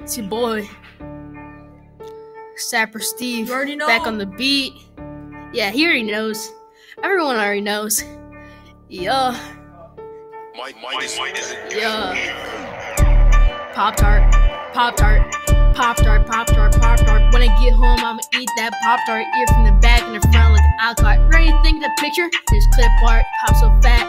it's your boy, Sapper Steve, You already know. back on the beat. Yeah, he already knows. Everyone already knows. Yeah, Mike, Mike is, is yeah. Pop tart, pop tart, pop tart, pop tart, pop tart. When I get home, I'ma eat that pop tart. Ear from the back and the front like an alcott. Ready to think the picture? This clip art, pop so fat,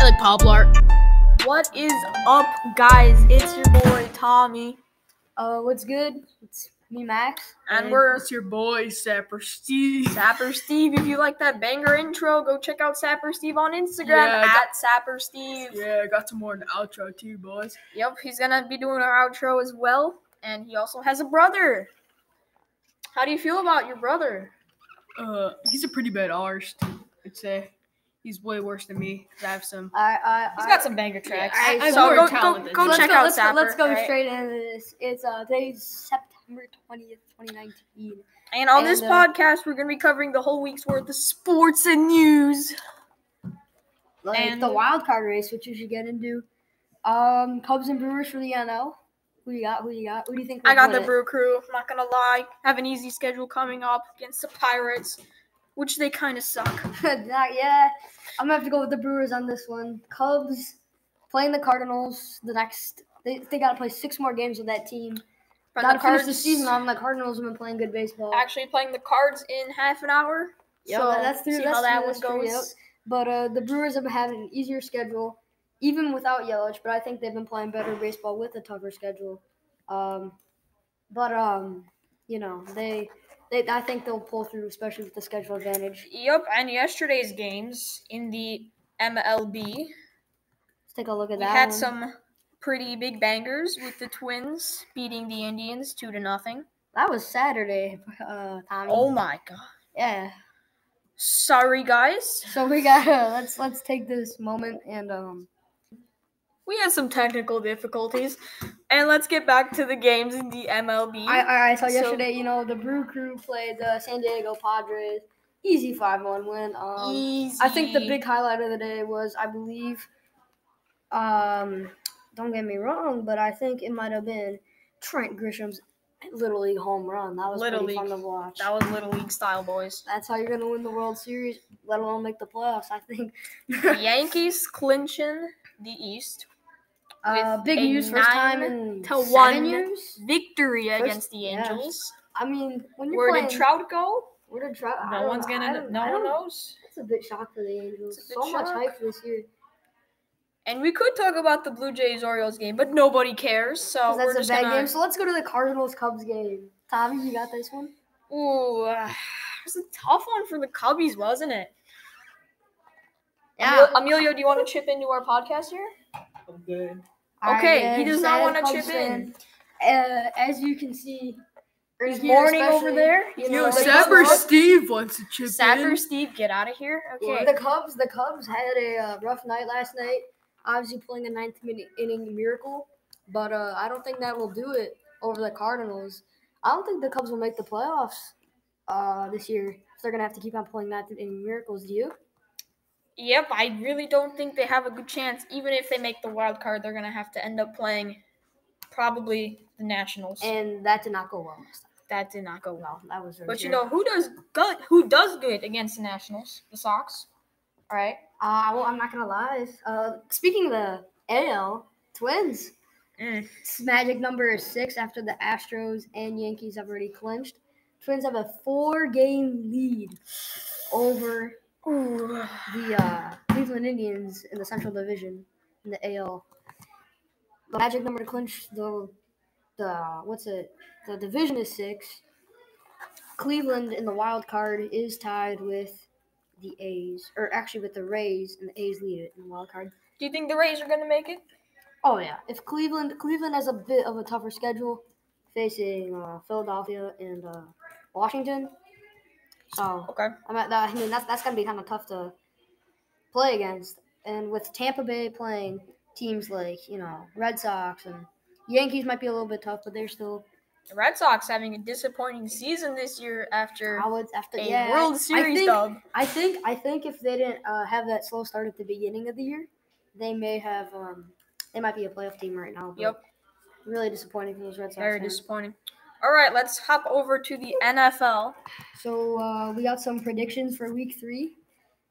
I like pop art. What is up, guys? It's your boy Tommy, Uh, what's good? It's me, Maks. and we're It's your boy, Sapper Steve. Sapper Steve. If you like that banger intro, go check out Sapper Steve on Instagram Yeah, I got- at Sapper Steve. Yeah, I got some more in the outro too, boys. Yep, he's gonna be doing our outro as well, and he also has a brother. How do you feel about your brother? Uh, he's a pretty bad artist. I'd say he's way worse than me. 'cause I have some. I, I, He's I- got some banger tracks. I- I- so more go, talent go, go you. check go, out let's Sapper. Go, let's go alright? straight into this. It's uh, today's September twentieth, twenty nineteen. And on this uh, podcast, we're gonna be covering the whole week's worth of sports and news. Like And- the wild card race, which you should get into. Um, Cubs and Brewers for the NL. Who you got? Who you got? Who do you think? I got the it? Brew Crew. I'm not gonna lie. Have an easy schedule coming up against the Pirates, which they kind of suck. Not- yeah, I'm gonna have to go with the Brewers on this one. Cubs playing the Cardinals. The next, they they gotta play six more games with that team. Gotta the finish Cards the season on. The Cardinals have been playing good baseball. actually playing the Cards in half an hour. Yeah, so that's true, See that's how that one that's true, yep. goes. But uh, the Brewers have been having an easier schedule, even without Yelich. But I think they've been playing better baseball with a tougher schedule. Um, but um, you know, they, they, I think they'll pull through, especially with the schedule advantage. Yep, and yesterday's games in the MLB, Let's take a look at we that. had one. some pretty big bangers with the Twins beating the Indians two to nothing. That was Saturday, uh, Tommy. Oh my god! yeah. Sorry, guys. So we got uh, let's let's take this moment and um We had some technical difficulties, and let's get back to the games in the MLB. I I, I saw So- yesterday. You know, the Brew Crew played the San Diego Padres. Easy five one win. Um, Easy. I think the big highlight of the day was, I believe, um, don't get me wrong, but I think it might have been Trent Grisham's Little League home run. That was Little pretty fun League. to watch. that was little league style, boys. That's how you're gonna win the World Series, let alone make the playoffs. I think. The Yankees clinching the East. Uh, with big a news first time nine in to seven one years. Victory First- against the yeah. Angels. I mean, when you're Where playing, did Trout go? Where did Trout? No one's know. Gonna. don't- No one knows. It's a bit shock for the Angels. So bit much hype this year. And we could talk about the Blue Jays Orioles game, but nobody cares. So 'Cause we're that's a just bad gonna. game. So let's go to the Cardinals Cubs game. Tommy, you got this one? Ooh, uh, it was a tough one for the Cubbies, wasn't it? Yeah. Emilio, do you want to chip into our podcast here? Okay. Okay, he does not wanna chip in. Uh, as you can see, or He's here over there. You Yo, know, the Sapper Cubs- Steve wants to chip Sapper Steve, get out of here. Okay. The Cubs, the Cubs had a uh, rough night last night. Obviously, pulling a ninth minute inning miracle, but uh, I don't think that will do it over the Cardinals. I don't think the Cubs will make the playoffs uh, this year. If they're gonna have to keep on pulling ninth inning miracles. Do you? Yep, I really don't think they have a good chance. Even if they make the wild card, they're gonna have to end up playing probably the Nationals. And that did not go well. that did not go well. No, that was. But you know who does good? Who does good against the Nationals? The Sox. All right. Uh, well, I'm not gonna lie. Uh, speaking of the AL Twins, Mm. magic number is six after the Astros and Yankees have already clinched. Twins have a four-game lead over Ooh. the uh, Cleveland Indians in the Central Division in the AL. The magic number to clinch the the what's it? The division is six. Cleveland in the wild card is tied with the A's, or actually with the Rays, and the A's lead it in the wild card. Do you think the Rays are gonna make it? Oh yeah, if Cleveland Cleveland has a bit of a tougher schedule, facing uh, Philadelphia and uh, Washington. So Okay. I'm at that. I mean, that's that's gonna be kind of tough to play against. And with Tampa Bay playing teams like you know Red Sox and Yankees might be a little bit tough, but they're still The Red Sox having a disappointing season this year after I would after a yeah. World I Series think, dub. I think I think if they didn't uh, have that slow start at the beginning of the year, they may have um, They might be a playoff team right now. Yep. Really disappointing for those Red Sox. Very fans. disappointing. All right, let's hop over to the NFL. So uh, we got some predictions for Week Three.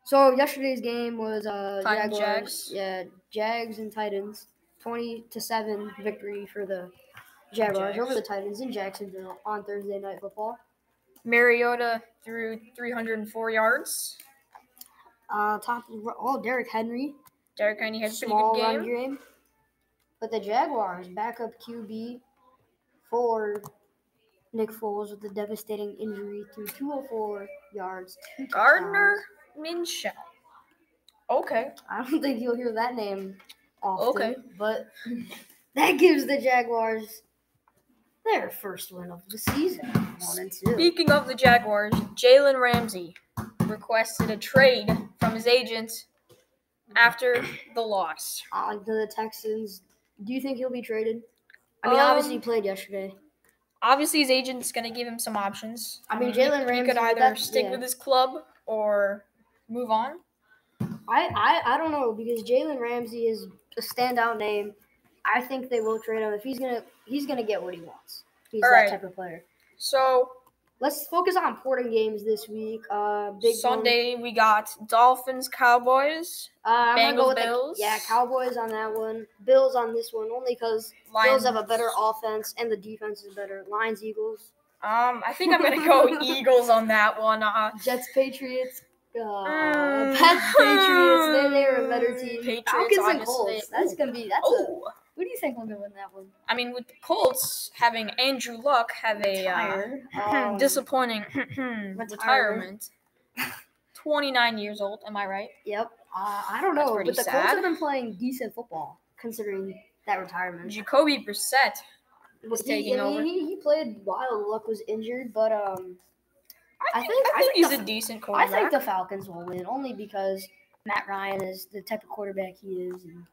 So yesterday's game was uh, Jaguars, Jags. yeah, Jags and Titans, twenty to seven victory for the Jaguars Jags. over the Titans in Jacksonville on Thursday Night Football. Mariota threw 304 yards. Uh, top oh Derrick Henry, Derrick Henry had a pretty small good run game. game. But the Jaguars backup QB for Nick Foles with a devastating injury through 204 yards. two Gardner. Minshew. Okay. I don't think you'll hear that name often. Okay. But that gives the Jaguars their first win of the season. One and two. Speaking of the Jaguars, Jalen Ramsey requested a trade from his agent after the loss. On to the Texans. Do you think he'll be traded? I mean, obviously he Um, played yesterday. Obviously, his agent's going to give him some options. I mean, He- Jalen He Ramsey, could either that's- stick yeah. with his club or move on. I, I, I don't know because Jalen Ramsey is a standout name. I think they will trade him if he's gonna he's gonna get what he wants. He's All that right. type of player. So Let's focus on important games this week. Uh, big one. Sunday we got Dolphins Cowboys. Uh, go Bengals, Bills. The, yeah, Cowboys on that one. Bills on this one only because Bills have a better offense and the defense is better. Lions, Eagles, Um, I think I'm gonna go Eagles on that one. Uh, Jets, Patriots. Uh, Mm. Pats, Patriots. They they're a better team. Patriots, Falcons and. Colts. That's gonna be. That's a. Who do you think will win that one? I mean, with the Colts having Andrew Luck have a uh, Um, disappointing retirement. 29 years old, am I right? Yep. Uh, I don't know, but the Colts have been playing decent football considering that retirement. Jacoby Brissett was He- taking I mean, over. He, he played while Luck was injured, but um, I I think, think- I I think think he's the- a decent quarterback. I quarterback. think the Falcons will win only because Matt Ryan is the type of quarterback he is. And...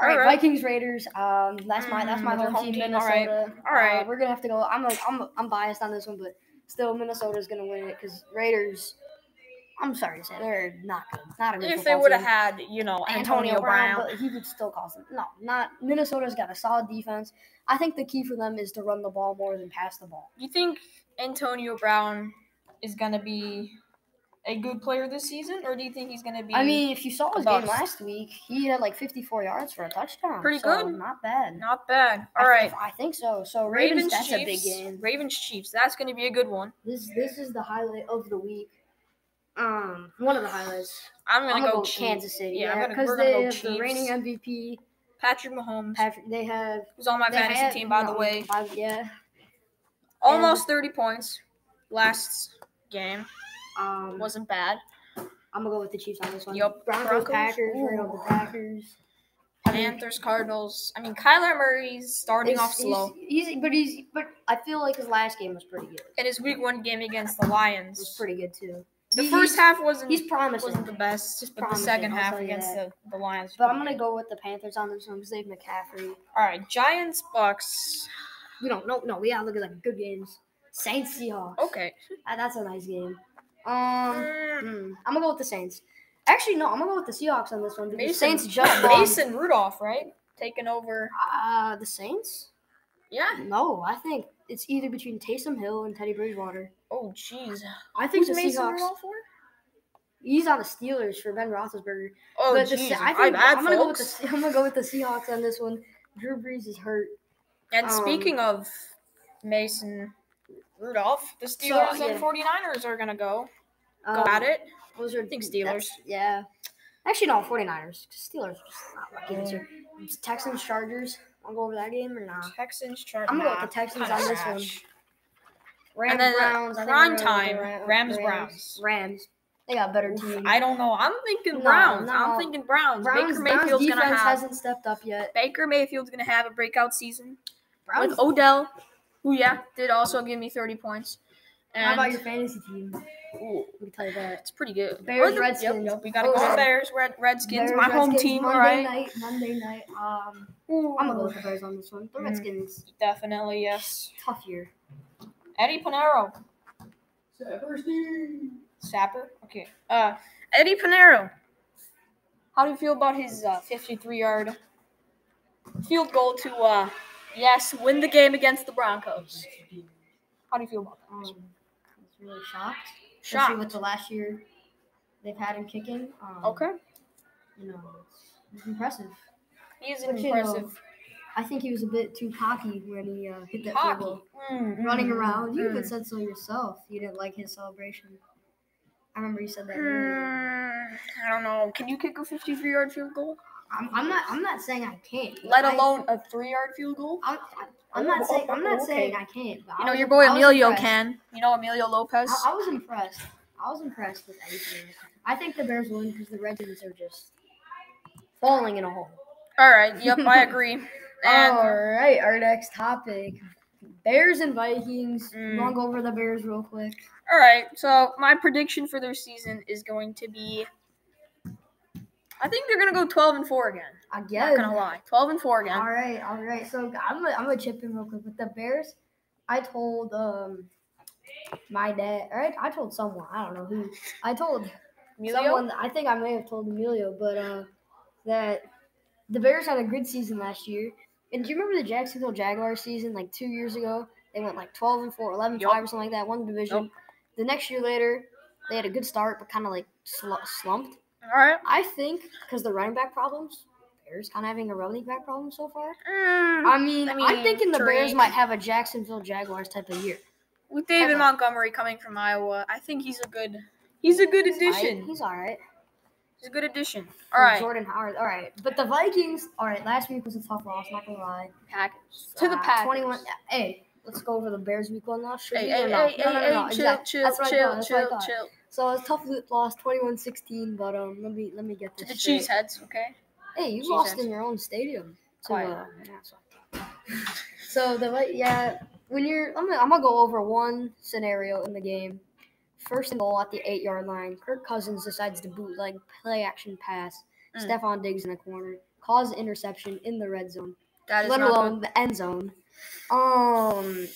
All right, All right. Vikings Raiders. Um, that's my that's my Mm, home, team, all right. Minnesota. All right. uh, we're gonna have to go. I'm a, I'm I'm biased on this one, but still Minnesota's gonna win it because Raiders. I'm sorry to say they're not good. Not a good if they would have had, you know, Antonio, Brown, but he would still cause them. No, not Minnesota's got a solid defense. I think the key for them is to run the ball more than pass the ball. you think Antonio Brown is gonna be a good player this season, or do you think he's gonna be? I mean, if you saw his bust. game last week, he had like 54 yards for a touchdown. Pretty so good. Not bad. not bad. I All right, th- I think so. So Ravens, Ravens that's Chiefs. a big game. Ravens Chiefs. That's gonna be a good one. This this is the highlight of the week. Um, one of the highlights. I'm I'm gonna, gonna go, go Kansas City. Yeah, I'm Yeah, because they go have the reigning MVP. Patrick Mahomes, Patrick. They have. who's on my fantasy have- team, by the way. I- yeah. Almost 30 points last game. Um, Wasn't bad. I'm gonna go with the Chiefs on this one. Yep. Broncos, Broncos? Packers. We're gonna go with the Packers. Panthers, Cardinals. I mean, Kyler Murray's starting it's- off slow. He's, he's, but he's, but I feel like his last game was pretty good. And his week one game against the Lions was pretty good too. The He- first half wasn't he's promising. wasn't the best, He's but the second I'll half against the, that. the Lions. But I'm gonna go with the Panthers on this one because they have McCaffrey. All right, Giants, Bucks. We don't no no we gotta look at like good games. Saints Seahawks. Okay. Ah, that's a nice game. Um, Mm, hmm, I'm gonna go with the Saints. Actually, no, I'm gonna go with the Seahawks on this one because Mason, Saints just won. Mason Rudolph, right? Taking over. Uh, the Saints? Yeah. No, I think it's either between Taysom Hill and Teddy Bridgewater. Oh, jeez. I think Who's the Mason Seahawks. Rudolph for? He's on the Steelers for Ben Roethlisberger. Oh, but the, I think I'm gonna go with the I'm gonna go with the Seahawks on this one. Drew Brees is hurt. And um, speaking of Mason Rudolph, the Steelers yeah. and 49ers are going to go. Go Um, at it. Those are I think Steelers. Yeah. Actually, no, 49ers. Steelers are just not lucky this year. Texans, Chargers. I'll go over that game or not. Texans, Chargers. I'm gonna go with the Texans on this one. Rams, And then, uh, Browns. I prime we're gonna go time, Ra- Rams, Browns. Rams. They got better team. I don't know. I'm thinking Browns. no. I'm thinking Browns. Browns, Baker Browns Mayfield's defense going to have hasn't stepped up yet. Baker Mayfield's going to have a breakout season Browns. with Odell, who yeah, did also give me 30 points. And how about your fantasy team? Ooh, Let me tell you that. it's pretty good. Bears, the- Redskins. Yep, yep, we got to go Oh. with Bears, Red, Redskins, Bears, my home Redskins, team, all Monday right? night. Monday night. Um, Ooh. I'm gonna go with the Bears on this one. The Mm. Redskins, Definitely, yes. tough year. Eddy Piñeiro. Sapper? Okay. Uh, Eddy Piñeiro. How do you feel about his uh, 53 yard field goal to uh yes win the game against the Broncos. How do you feel about that? Um, I was really shocked. Especially with the last year they've had him kicking. Um, Okay, You know, it's, impressive. he is But, you know, impressive. I think he was a bit too cocky when he uh, hit that field Hockey. goal. Mm, Running mm, around. You even mm. said so yourself. You didn't like his celebration. I remember you said that. Mm, I don't know. Can you kick a 53 yard field goal? I'm, I'm not. I'm not saying I can't. Let I- alone a three yard field goal? I'm, I'm not saying. I'm not Okay. saying I can't. But You I know, was- your boy I Emilio impressed. can. You know Emilio Lopez? I, I was impressed. I was impressed with everything. I think the Bears win because the Redskins are just falling in a hole. All right. Yep, I agree. And All right, our next topic: Bears and Vikings. Mm. Want to go over the Bears real quick? all right. So my prediction for their season is going to be. I think they're gonna go 12 and four again. I guess. Not gonna lie, 12 and four again. All right, all right. So I'm gonna, I'm gonna chip in real quick with the Bears. I told um my dad. All right, I told someone. I don't know who. I told Emilio? someone. I think I may have told Emilio, but uh, that the Bears had a good season last year. And do you remember the Jacksonville Jaguars season like two years ago? They went like 12 and 4, 11 Yup. 5 or something like that, won the division. Yup. The next year later, they had a good start, but kind of like sl- slumped. All right. I think because the running back problems, Bears kind of having a running back problem so far. Mm, I mean, I mean, am thinking the Bears might have a Jacksonville Jaguars type of year. with David Ever. Montgomery coming from Iowa, I think he's a good. He's a good addition. He's all right. He's a good addition. All right. Jordan Howard. All right. But the Vikings, all right, last week was a tough loss, not going to lie. Packers. To the Uh, Packers. 21. Hey, let's go over the Bears week one loss. Should Hey, hey, no? hey, no, no, hey, no, no, hey, exact- chill, chill, chill, thought, that's what I chill, chill. So it's tough lo- loss, 21-16, but um, let me let me get To the straight. Cheeseheads, okay? Hey, you Cheeseheads. lost in your own stadium. Quiet. uh, yeah, that's what I thought. so the yeah, when you're, I'm gonna, I'm gonna go over one scenario in the game. First and goal at the eight yard line. Kirk Cousins decides to bootleg play action pass. Mm. Stefon Diggs in the corner, cause interception in the red zone, That is let alone the end zone. Um,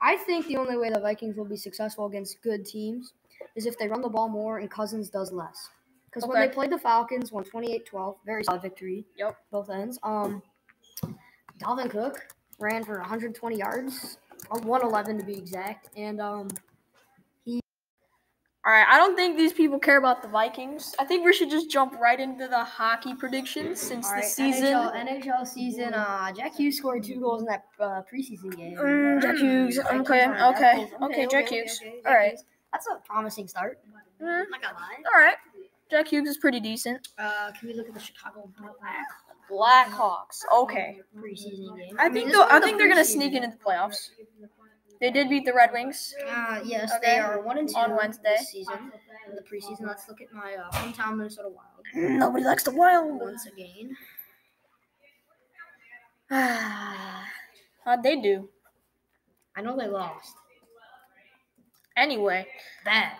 I think the only way the Vikings will be successful against good teams is if they run the ball more and Cousins does less. Because when they played the Falcons, won 28-12, very solid victory. Yep. Both ends. Um, Dalvin Cook ran for 120 yards, uh, 111 to be exact, and um, he. All right, I don't think these people care about the Vikings. I think we should just jump right into the hockey predictions since all the right, season. NHL, NHL season. Uh, Jack Hughes scored two goals in that uh, preseason game. Mm, Jack Hughes, okay, confirmed that. okay, okay, Jack Hughes. All right. Hughes. That's a promising start. Mm, I'm not gonna lie. all right, Jack Hughes is pretty decent. Uh, can we look at the Chicago Black Blackhawks, okay. preseason game? I mean, think this they'll, was I the think they're gonna sneak into the playoffs. They did beat the Red Wings. Uh, yes, Okay. they are one and two On Wednesday. this season. In the preseason, let's look at my uh, hometown Minnesota Wild Nobody likes the Wild. once again. How'd they do? I know they lost. Anyway, Bad.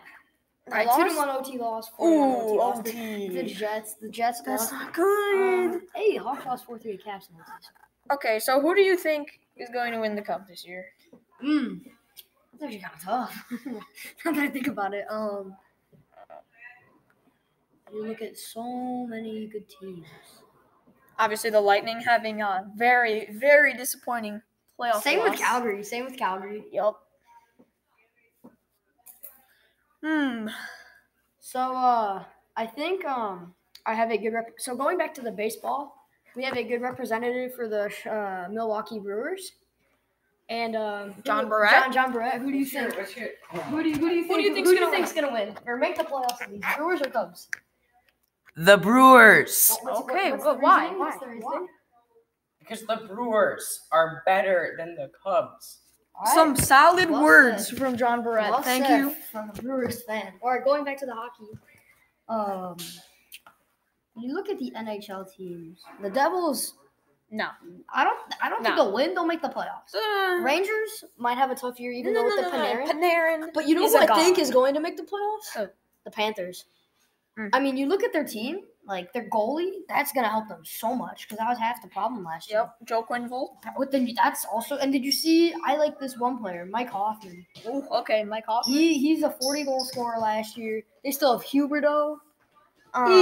They All right, two to lost? one OT loss. Four to one OT Ooh. The, OT. the Jets. The Jets That's lost. not good. Um, hey, Hawks lost four three to Caps in the. Okay, so who do you think is going to win the cup this year? Mm. That's actually kind of tough. now that I think about it, um, you look at so many good teams. Obviously, the Lightning having a very, very disappointing playoff. Same with. Calgary. Same with Calgary. Yup. Hmm. So, uh, I think um, I have a good rep. So going back to the baseball, we have a good representative for the uh, Milwaukee Brewers. And um, John Barrett? John, John Barrett. Who do you think? Who do you, who do you think? Who do you think's who do gonna you think's gonna win or make the playoffs? At least Brewers or Cubs? The Brewers. What's- Okay, what's but the why? reasoning? Why? Because the Brewers are better than the Cubs. Right. Some solid Well words said. from John Barrett. Well Thank you. From a Brewers fan. All right, going back to the hockey. Um, you look at the NHL teams. The Devils. No. I don't. I don't think No. they'll win. They'll make the playoffs. Uh, Rangers might have a tough year, even no, though no, with the Panarin. Panarin. But you know is I think is going to make the playoffs? Who? The Panthers. Hmm. I mean, you look at their team, like their goalie. That's going to help them so much because that was half the problem last year. Yep. Joe Quenneville. With the, that's also. And did you see? I like this one player, Mike Hoffman. Ooh, okay, Mike Hoffman. He he's a 40 goal scorer last year. They still have Huberdeau. Um,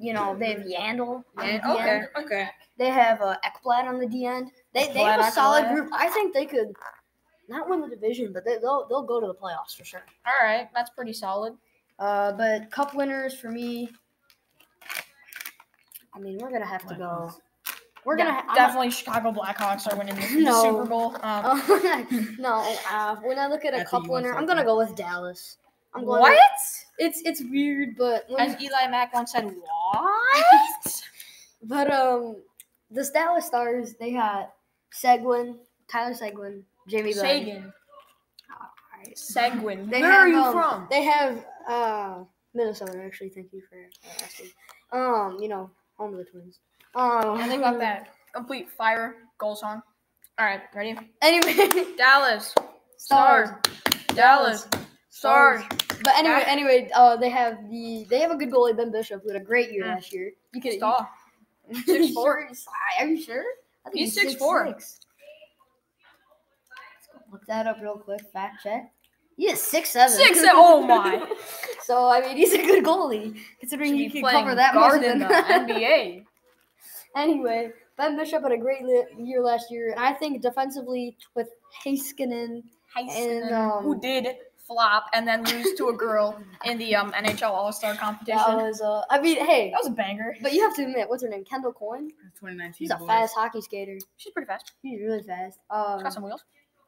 you know, they have Yandle. the okay, end. okay. They have uh, Ekblad on the D end. They, they have Ekblad, a solid Ekblad. group. I think they could not win the division, but they, they'll they'll go to the playoffs for sure. All right, that's pretty solid. Uh, but cup winners for me. I mean, we're gonna have to go. We're gonna ha- definitely Chicago Blackhawks are winning the No. Super Bowl. Um, no, uh, when I look at a think cup winner, I'm gonna go with Dallas. I'm going what? with- it's it's weird, but when As Eli Mack once said, what? but um, the Dallas Stars they got Seguin, Tyler Seguin, Jamie. Sagan. Alright. Seguin. They Where have, are you um, from? They have uh Minnesota actually. Thank you for uh, asking. Um, you know, home of the Twins. Oh. And they got that complete fire goal song. All right, ready? Anyway, Dallas. Stars. Dallas. Stars. But anyway, anyway, uh, they have the they have a good goalie, Ben Bishop, who had a great year Mm. last year. You Star. you- Six four. Are you sure? I He's 6'4". Let's go look that up real quick. Fact check. He is six seven. Six se- oh my. so I mean, he's a good goalie considering Should he can playing cover that guard much. in the than- NBA. Anyway, Ben Bishop had a great li- year last year, and I think defensively with Heiskanen and um, who did flop and then lose to a girl in the um, NHL All Star competition. that was uh, I mean, hey, That was a banger. but you have to admit, what's her name? Kendall Coyne. 2019 She's a boys. fast hockey skater. She's pretty fast. She's really fast. She's Um, got some wheels.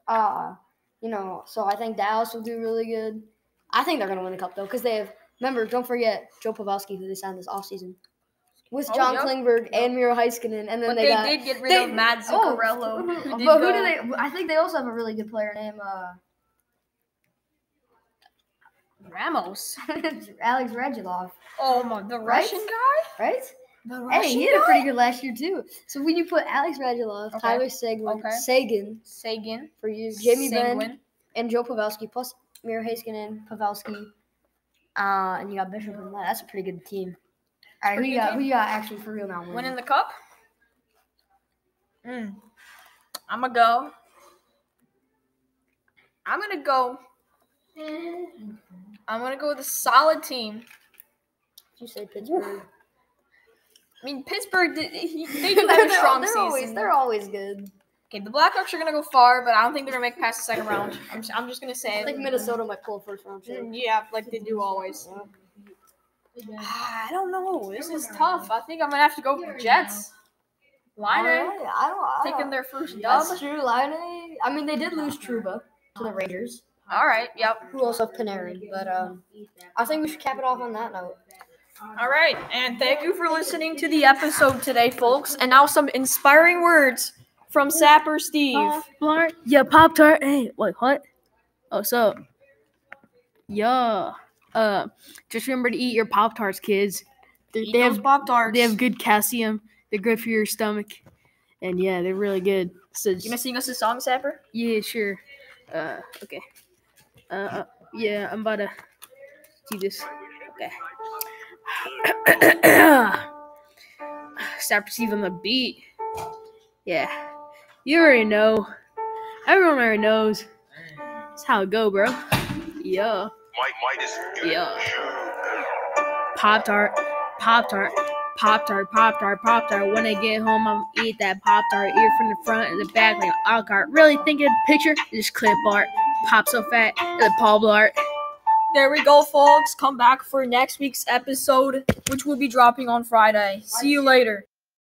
uh, you know, so I think Dallas will do really good. I think they're gonna win the cup though, because they have. Remember, don't forget Joe Pavelski, who they signed this offseason. with Oh, John yep. Klingberg and Miro Heiskanen, and then But they, they, got. did get rid they- of Matt oh, Zuccarello. who did but who go- do they? I think they also have a really good player named uh, Ramos. Alex Radulov, Oh my, the Right? Russian guy. right? Hey, he had a pretty good last year too. So when you put Alex Radulov, Okay. Tyler Seguin, Okay. Sagan Sagan. for you, Jamie Benn, and Joe Pavelski, plus Miro Heiskanen, Pavelski, uh, and you got Bishop and that. That's a pretty good team. All right, who you got? Who you got actually for real now? Winning the cup. Mm. I'm gonna go. I'm gonna go. I'm gonna go with a solid team. Did you say Pittsburgh. I mean, Pittsburgh. Did, he, they do have a They're- strong they're season. Always, they're always good. Okay, the Blackhawks are gonna go far, but I don't think they're gonna make it past the second round. I'm, I'm just gonna say I think Minnesota might pull first round too. Mm, Yeah, like they do always. Ah, I don't know. This is tough. I think I'm gonna have to go with the Jets. Line I don't. I don't. taking their first dub. That's true. Line I mean, they did lose Trouba to the Raiders, All right. Yep. who also have Panarin. But um, I think we should cap it off on that note. All right, and thank you for listening to the episode today, folks. And now some inspiring words from Sapper Steve. Blar, yeah, Pop Tart. Hey, wait, what? Oh, so, yeah. Uh, just remember to eat your Pop Tarts, kids. They, Eat they have Pop Tarts. they have good calcium. They're good for your stomach, and yeah, they're really good. So, You just- gonna sing us a song, Sapper? yeah, sure. Uh, okay. Uh, uh, yeah, I'm about to do this. Okay. Start receiving the beat. Yeah. You already know. Everyone already knows. That's how it go, bro. Yeah. Mike, Mike is good. Yeah. Pop tart, Pop tart, Pop tart, Pop tart, Pop tart. When I get home, I'm gonna eat that Pop tart. Ear from the front and the back like an a. Really think of picture? Just clip art. Pop so fat, the Paul Blart. There we go, folks. Come back for next week's episode, which will be dropping on Friday. See you later.